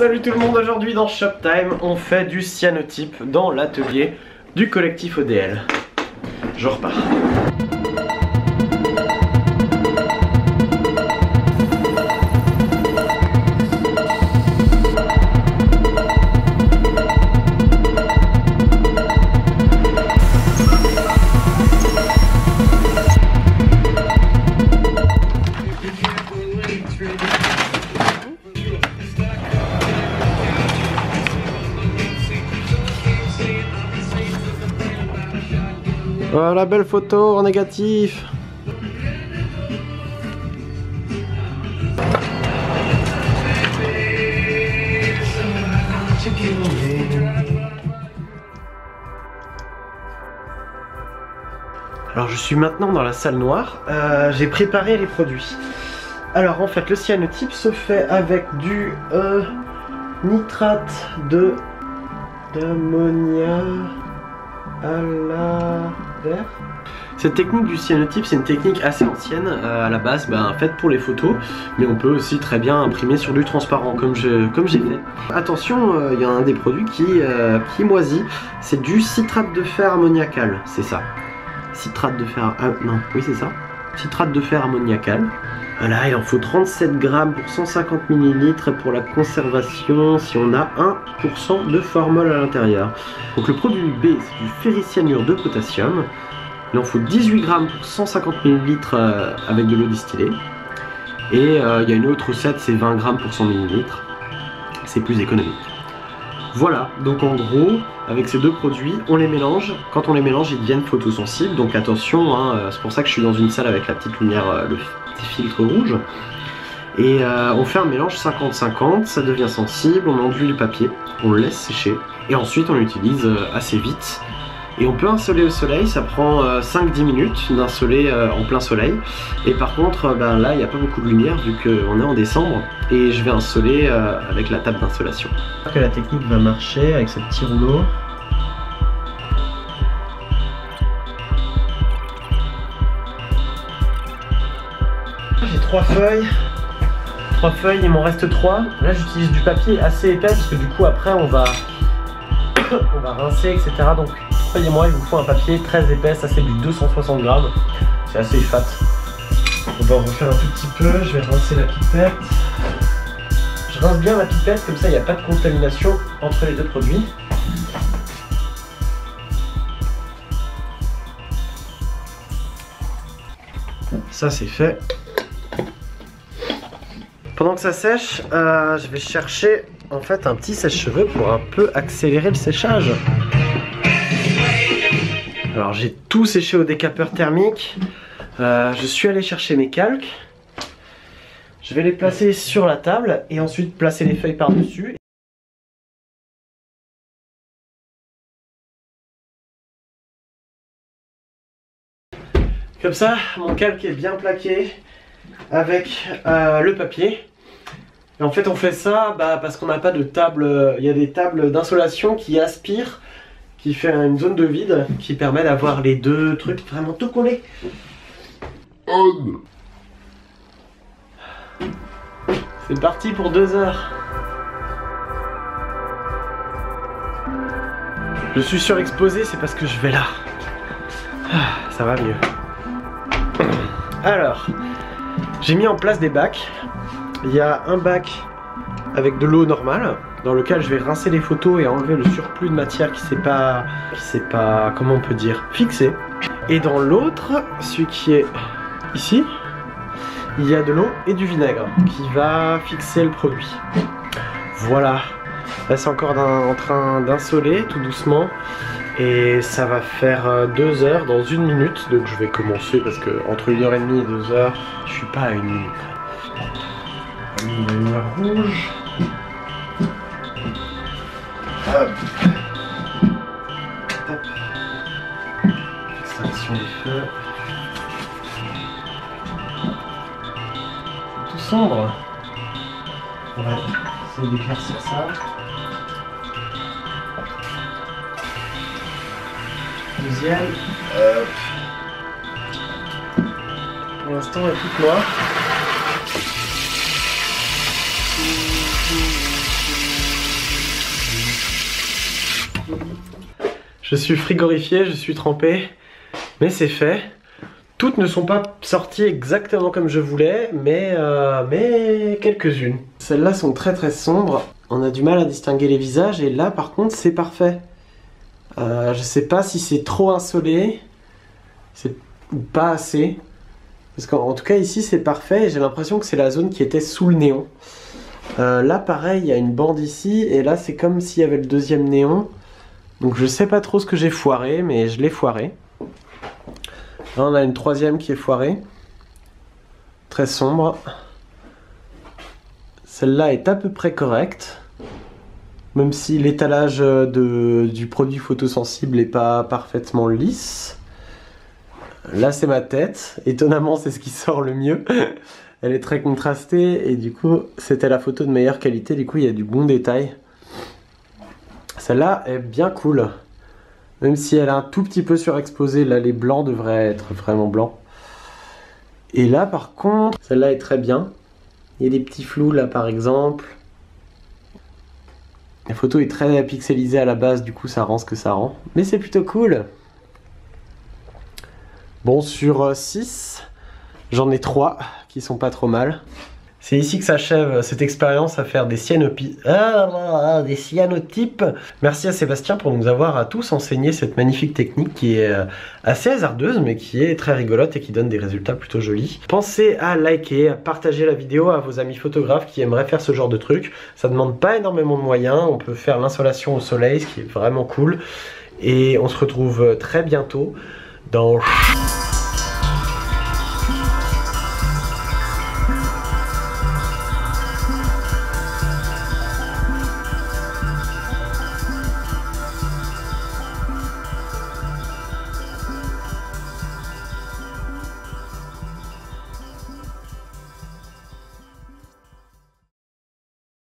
Salut tout le monde, aujourd'hui dans Shoptime, on fait du cyanotype dans l'atelier du collectif ODL. Je repars. Voilà, belle photo en négatif. Alors je suis maintenant dans la salle noire, euh, j'ai préparé les produits. Alors en fait le cyanotype se fait avec du euh, nitrate de d'ammonia à la Cette technique du cyanotype, c'est une technique assez ancienne euh, à la base, ben, faite pour les photos, mais on peut aussi très bien imprimer sur du transparent comme j'ai comme fait. Attention, euh, il y a un des produits qui, euh, qui moisit, c'est du citrate de fer ammoniacal, c'est ça. Citrate de fer, ah, non, oui c'est ça. Citrate de fer ammoniacal. Voilà, il en faut 37 grammes pour 150 ml pour la conservation si on a 1% de formol à l'intérieur. Donc le produit B, c'est du ferricyanure de potassium. Il en faut 18 grammes pour 150 ml euh, avec de l'eau distillée. Et euh, il y a une autre recette, c'est 20 grammes pour 100 ml. C'est plus économique. Voilà, donc en gros, avec ces deux produits, on les mélange. Quand on les mélange, ils deviennent photosensibles, donc attention, hein, euh, c'est pour ça que je suis dans une salle avec la petite lumière, le petit filtre rouge. Et on fait un mélange 50-50, ça devient sensible, on enduit le papier, on le laisse sécher, et ensuite on l'utilise assez vite et on peut insoler au soleil, ça prend 5-10 euh, minutes d'insoler euh, en plein soleil. Et par contre, euh, ben là, il n'y a pas beaucoup de lumière vu qu'on est en décembre. Et je vais insoler avec la table d'insolation. que la technique va marcher avec ce petit rouleau. J'ai trois feuilles. Trois feuilles, il m'en reste trois. Là, j'utilise du papier assez épais parce que du coup, après, on va, on va rincer, etc. Donc, Croyez-moi, il vous faut un papier très épais, ça c'est du 260 grammes. C'est assez fat. On va en refaire un tout petit peu, je vais rincer la pipette. Je rince bien la pipette, comme ça il n'y a pas de contamination entre les deux produits. Ça c'est fait. Pendant que ça sèche, euh, je vais chercher en fait un petit sèche-cheveux pour un peu accélérer le séchage. Alors j'ai tout séché au décapeur thermique. Euh, je suis allé chercher mes calques. Je vais les placer sur la table et ensuite placer les feuilles par-dessus. Comme ça, mon calque est bien plaqué avec euh, le papier. Et en fait, on fait ça bah, parce qu'on n'a pas de table. Il y a des tables d'insolation qui aspirent qui fait une zone de vide qui permet d'avoir les deux trucs vraiment tout collés. C'est parti pour deux heures. Je suis surexposé, c'est parce que je vais là. Ah, ça va mieux. Alors, j'ai mis en place des bacs. Il y a un bac avec de l'eau normale dans lequel je vais rincer les photos et enlever le surplus de matière qui s'est pas, qui s'est pas, comment on peut dire, fixé. Et dans l'autre, celui qui est ici, il y a de l'eau et du vinaigre qui va fixer le produit. Voilà. Là c'est encore en train d'insoler tout doucement et ça va faire euh, deux heures dans une minute donc je vais commencer parce que entre une heure et demie et deux heures je suis pas à une minute. Une lumière rouge. Extraction des feux. Tout sombre. On va essayer d'éclaircir ça. Deuxième. Hop. Pour l'instant, elle est. Je suis frigorifié, je suis trempé, mais c'est fait. Toutes ne sont pas sorties exactement comme je voulais, mais, euh, mais quelques-unes. Celles-là sont très très sombres. On a du mal à distinguer les visages, et là par contre c'est parfait. Euh, je sais pas si c'est trop insolé, c'est ou pas assez. Parce qu'en tout cas ici c'est parfait, j'ai l'impression que c'est la zone qui était sous le néon. Euh, là pareil, il y a une bande ici, et là c'est comme s'il y avait le deuxième néon. Donc je sais pas trop ce que j'ai foiré, mais je l'ai foiré. Là on a une troisième qui est foirée. Très sombre. Celle-là est à peu près correcte. Même si l'étalage du produit photosensible n'est pas parfaitement lisse. Là c'est ma tête. Étonnamment c'est ce qui sort le mieux. Elle est très contrastée et du coup c'était la photo de meilleure qualité. Du coup il y a du bon détail. Celle-là est bien cool. Même si elle est un tout petit peu surexposée, là les blancs devraient être vraiment blancs. Et là par contre, celle-là est très bien. Il y a des petits flous là par exemple. La photo est très pixelisée à la base, du coup ça rend ce que ça rend. Mais c'est plutôt cool. Bon, sur 6, euh, j'en ai 3 qui sont pas trop mal. C'est ici que s'achève cette expérience à faire des, ah, des cyanotypes. Merci à Sébastien pour nous avoir à tous enseigné cette magnifique technique qui est euh, assez hasardeuse mais qui est très rigolote et qui donne des résultats plutôt jolis. Pensez à liker, à partager la vidéo à vos amis photographes qui aimeraient faire ce genre de truc. Ça demande pas énormément de moyens, on peut faire l'insolation au soleil, ce qui est vraiment cool. Et on se retrouve très bientôt dans...